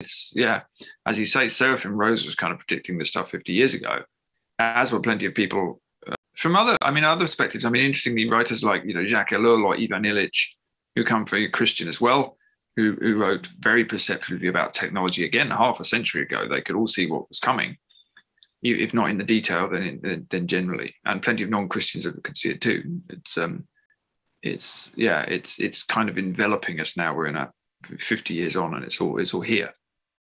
it's yeah, as you say, Seraphim Rose was kind of predicting this stuff 50 years ago, as were plenty of people uh, from other, I mean, other perspectives. I mean, interestingly, writers like you know Jacques Ellul or Ivan Illich, who come from Christian as well, who, who wrote very perceptively about technology again half a century ago. They could all see what was coming, if not in the detail, then in, then generally, and plenty of non-Christians could see it too. It's um, it's yeah, it's it's kind of enveloping us now. We're in a 50 years on, and it's all it's all here.